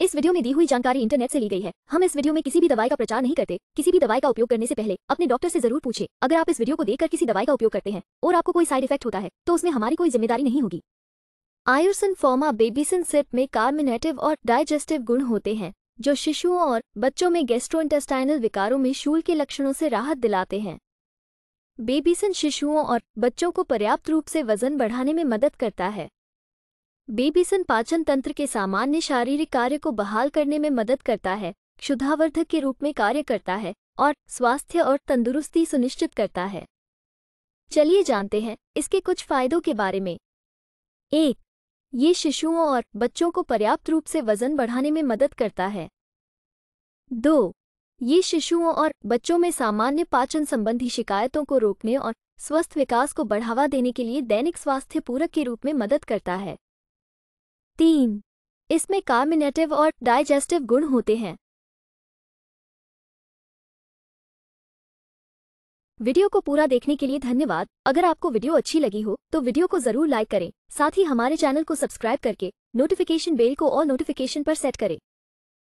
इस वीडियो में दी हुई जानकारी इंटरनेट से ली गई है। हम इस वीडियो में किसी भी दवाई का प्रचार नहीं करते। किसी भी दवाई का उपयोग करने से पहले अपने डॉक्टर से ज़रूर पूछे। अगर आप इस वीडियो को देखकर किसी दवाई का उपयोग करते हैं और आपको कोई साइड इफ़ेक्ट होता है तो उसमें हमारी कोई ज़िम्मेदारी नहीं होगी। आयुर्सन फॉर्मा बेबीसन सिप में कार्मिनेटिव और डाइजेस्टिव गुण होते हैं, जो शिशुओं और बच्चों में गैस्ट्रोइंटेस्टाइनल विकारों में शूल के लक्षणों से राहत दिलाते हैं। बेबीसन शिशुओं और बच्चों को पर्याप्त रूप से वज़न बढ़ाने में मदद करता है। बेबीसन पाचन तंत्र के सामान्य शारीरिक कार्य को बहाल करने में मदद करता है, क्षुधावर्धक के रूप में कार्य करता है और स्वास्थ्य और तंदुरुस्ती सुनिश्चित करता है। चलिए जानते हैं इसके कुछ फायदों के बारे में। एक, ये शिशुओं और बच्चों को पर्याप्त रूप से वज़न बढ़ाने में मदद करता है। दो, ये शिशुओं और बच्चों में सामान्य पाचन संबंधी शिकायतों को रोकने और स्वस्थ विकास को बढ़ावा देने के लिए दैनिक स्वास्थ्य पूरक के रूप में मदद करता है। तीन। इसमें कार्मिनेटिव और डाइजेस्टिव गुण होते हैं। वीडियो को पूरा देखने के लिए धन्यवाद। अगर आपको वीडियो अच्छी लगी हो तो वीडियो को ज़रूर लाइक करें। साथ ही हमारे चैनल को सब्सक्राइब करके, नोटिफिकेशन बेल को और नोटिफिकेशन पर सेट करें।